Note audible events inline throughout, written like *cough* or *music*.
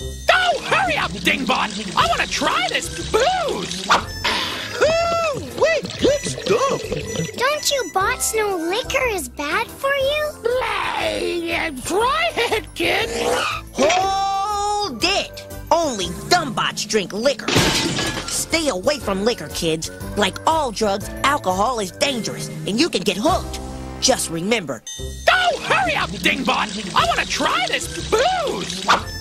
Go! Hurry up, Dingbot! I want to try this booze! Ooh, wait, good stuff. Don't you bots know liquor is bad for you? Hey, try it, kid! Hold it! Only dumbbots drink liquor. Stay away from liquor, kids. Like all drugs, alcohol is dangerous, and you can get hooked. Just remember, Go! Hurry up, Dingbot! I want to try this booze!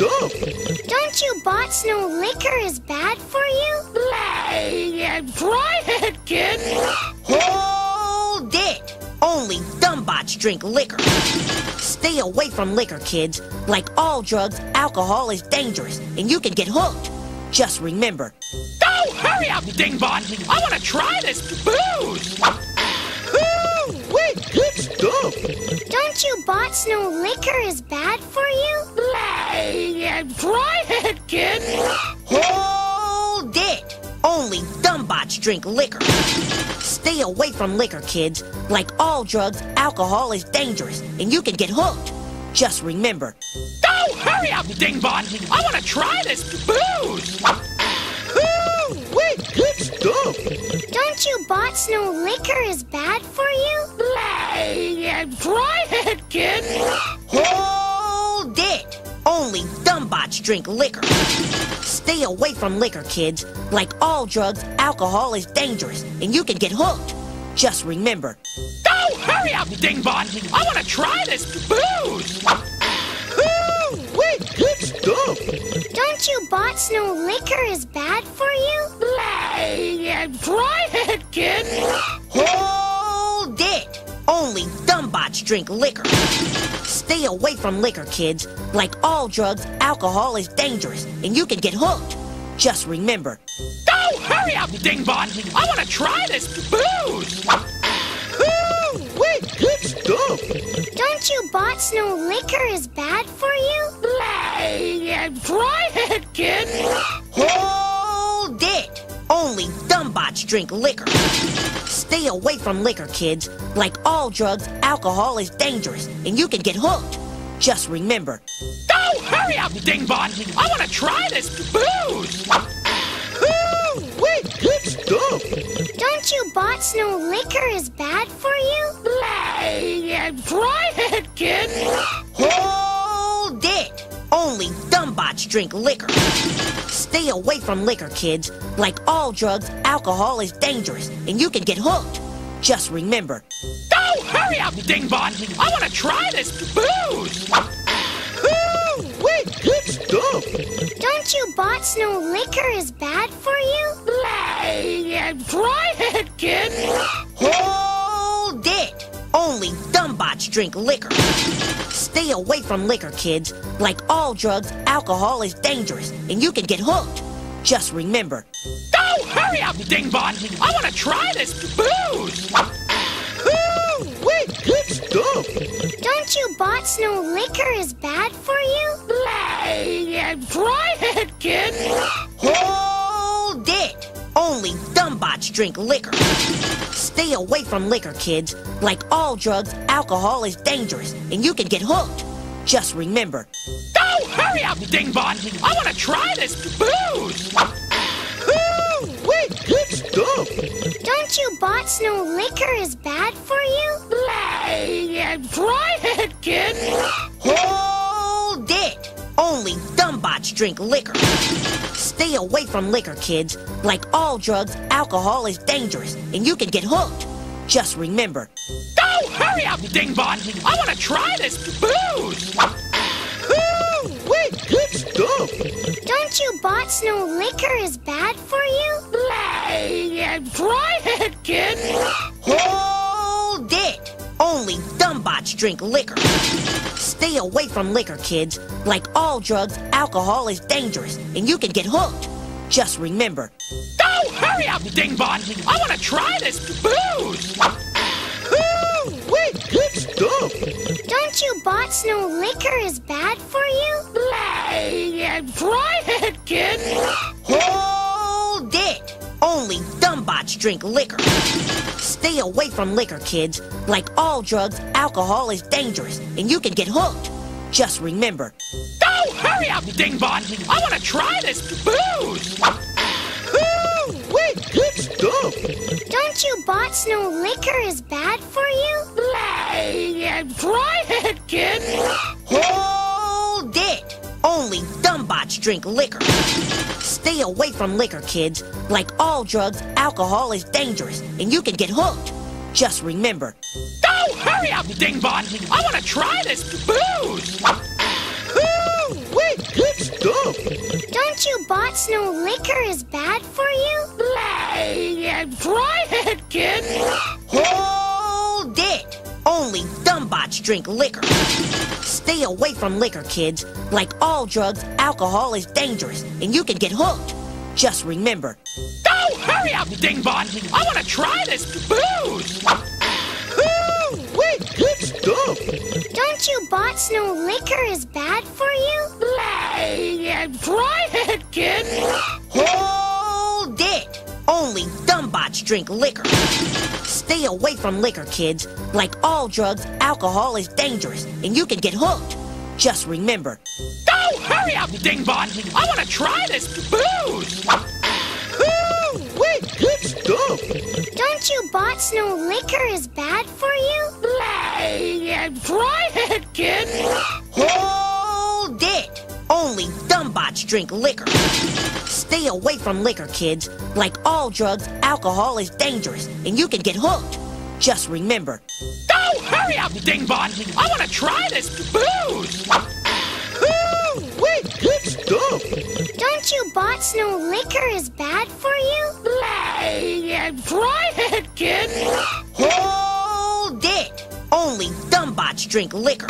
Ooh, stuff. Don't you bots know liquor is bad for you? Hey, try it, kid! hold it! Only dumbbots drink liquor. Stay away from liquor, kids. Like all drugs, alcohol is dangerous, and you can get hooked. Just remember, Go! Hurry up, Dingbot! I want to try this booze! Ooh, wait, good stuff. Don't you bots know liquor is bad for you? Hey, try it, kid! hold it! Only dumbbots drink liquor. Stay away from liquor, kids. Like all drugs, alcohol is dangerous, and you can get hooked. Just remember, Go! Hurry up, Dingbot! I want to try this booze! Ooh, wait, good stuff. Don't you bots know liquor is bad for you? Hey, try it, kid! hold it! Only dumbbots drink liquor. Stay away from liquor, kids. Like all drugs, alcohol is dangerous, and you can get hooked. Just remember, Go! Hurry up, Dingbot! I want to try this booze! Ooh, wait, good stuff. Don't you bots know liquor is bad for you? Hey, try it, kid! hold it! Only dumbbots drink liquor. Stay away from liquor, kids. Like all drugs, alcohol is dangerous, and you can get hooked. Just remember, Go! Hurry up, Dingbot! I want to try this booze! Ooh, wait, good stuff. Don't you bots know liquor is bad for you? Hey, uh, try it, kid! hold it! Only dumbbots drink liquor. Stay away from liquor, kids. Like all drugs, alcohol is dangerous, and you can get hooked. Just remember, Go! Hurry up, Dingbot! I want to try this booze! Ooh, wait, good stuff. Don't you bots know liquor is bad for you? Try it, kid! hold it! Only dumbbots drink liquor. Stay away from liquor, kids. Like all drugs, alcohol is dangerous, and you can get hooked. Just remember, Go! Hurry up, Dingbot! I want to try this booze! Ooh, wait, good stuff. Don't you bots know liquor is bad for you? Hey, try it, kid! Dumbbots drink liquor. Stay away from liquor, kids. Like all drugs, alcohol is dangerous, and you can get hooked. Just remember, Go! Hurry up, Dingbot! I want to try this booze! Ooh, wait, good stuff. Don't you bots know liquor is bad for you? Hey, try it, kid! hold it! Only dumbbots drink liquor. Stay away from liquor, kids. Like all drugs, alcohol is dangerous, and you can get hooked. Just remember, Go! Hurry up, Dingbot! I want to try this booze! Ooh, wait, good stuff. Don't you bots know liquor is bad for you? Hey, try it, kid! hold it! Only dumbbots drink liquor. Stay away from liquor, kids. Like all drugs, alcohol is dangerous, and you can get hooked. Just remember, Go! Hurry up, Dingbot! I want to try this booze! Ooh, wait, good stuff. Don't you bots know liquor is bad for you? Hey, try it, kid! Hold it! Only dumbbots drink liquor. Stay away from liquor, kids. Like all drugs, alcohol is dangerous, and you can get hooked. Just remember, Go! Hurry up, Dingbot! I want to try this booze! Ooh, wait, good stuff. Don't you bots know liquor is bad for you? Hey, try it, kid! Hold it! Only dumbbots drink liquor. Stay away from liquor, kids. Like all drugs, alcohol is dangerous, and you can get hooked. Just remember, Oh, hurry up, Dingbot! I want to try this booze! Ooh, wait, good stuff. Don't you bots know liquor is bad for you? Hey, try it, kid! hold it! Only dumb bots drink liquor. Stay away from liquor, kids. Like all drugs, alcohol is dangerous, and you can get hooked. Just remember, Oh, hurry up, Dingbot! I want to try this booze! Ooh, wait, good stuff. Don't you bots know liquor is bad for you? Hey, try it, kid! Drink liquor. Stay away from liquor, kids. Like all drugs, alcohol is dangerous, and you can get hooked. Just remember, Oh, hurry up, Dingbot! I want to try this booze! Ooh, wait, good stuff. Don't you bots know liquor is bad for you? Hey, try it, kid! hold it! Only dumb bots drink liquor. Stay away from liquor, kids. Like all drugs, alcohol is dangerous, and you can get hooked. Just remember, Oh, hurry up, Dingbot! I want to try this booze! Ooh, wait, good stuff. Don't you bots know liquor is bad for you? Hey, try it, kid! hold it! Only dumb bots drink liquor. Stay away from liquor, kids. Like all drugs, alcohol is dangerous, and you can get hooked. Just remember, Oh, hurry up, Dingbot! I want to try this booze! Ooh, wait, good stuff. Don't you bots know liquor is bad for you? Hey, try it, kid! *laughs* dumb drink liquor.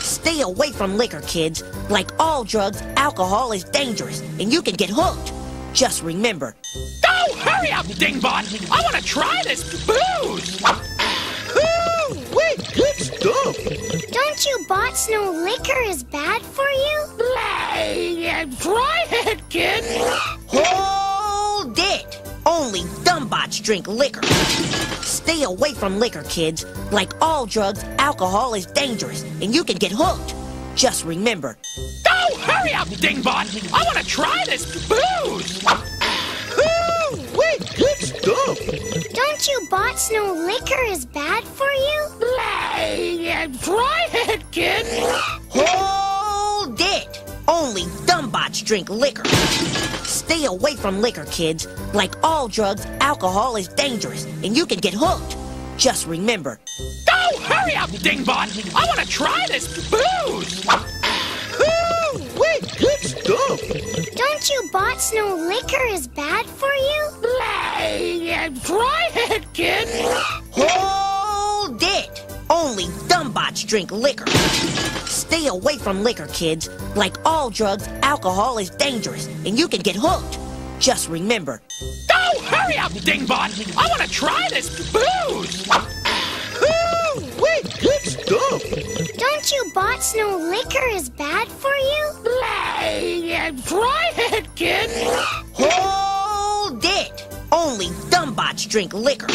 Stay away from liquor, kids. Like all drugs, alcohol is dangerous, and you can get hooked. Just remember, Oh, hurry up, Dingbot! I want to try this booze! Ooh, wait, good stuff. Don't you bots know liquor is bad for you? Hey, try it, kid! *laughs* hold it! Only dumb bots drink liquor. Stay away from liquor, kids. Like all drugs, alcohol is dangerous, and you can get hooked. Just remember, Oh, hurry up, Dingbot! I want to try this booze! Ooh, wait, good stuff. Don't you bots know liquor is bad for you? Hey, try it, kid! hold it! Only dumb bots drink liquor. Stay away from liquor, kids. Like all drugs, alcohol is dangerous, and you can get hooked. Just remember, Oh, hurry up, Dingbot! I want to try this booze! Ooh, wait, good stuff. Don't you bots know liquor is bad for you? Hey, try it, kid! Hold it! Only dumb bots drink liquor. Stay away from liquor, kids. Like all drugs, alcohol is dangerous, and you can get hooked. Just remember, Oh, hurry up, Dingbot! I want to try this booze! Ooh, wait, good stuff. Don't you bots know liquor is bad for you? Hey, try it, kid! Drink liquor.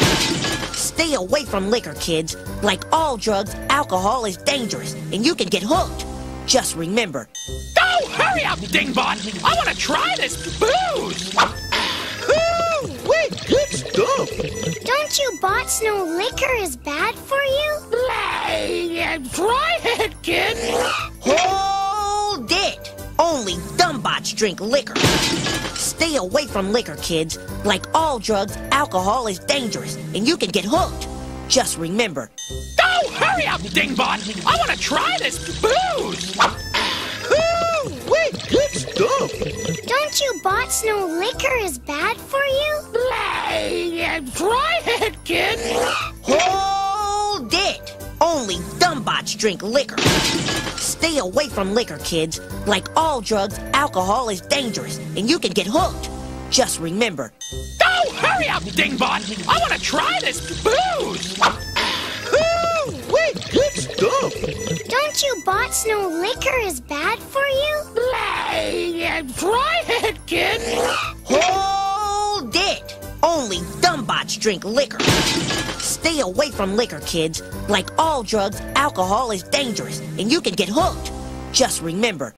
Stay away from liquor, kids. Like all drugs, alcohol is dangerous, and you can get hooked. Just remember, Oh, hurry up, Dingbot! I want to try this booze! Ooh, wait, good stuff. Don't you bots know liquor is bad for you? Hey, try it, kid! hold it! Only dumb bots drink liquor. Stay away from liquor, kids. Like all drugs, alcohol is dangerous, and you can get hooked. Just remember, Oh, hurry up, Dingbot! I want to try this booze! Ooh, wait, good stuff. Don't you bots know liquor is bad for you? Hey, try it, kid! hold it! Only dumb bots drink liquor. Stay away from liquor, kids. Like all drugs, alcohol is dangerous, and you can get hooked. Just remember, Oh, hurry up, Dingbot! I want to try this booze! Ooh, wait, good stuff. Don't you bots know liquor is bad for you? Hey, try it, kid! Bots drink liquor. Stay away from liquor, kids. Like all drugs, alcohol is dangerous, and you can get hooked. Just remember,